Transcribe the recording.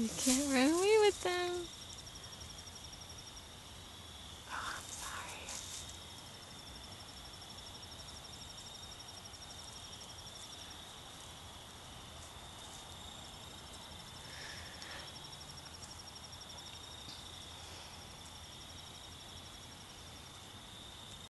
You can't run away with them.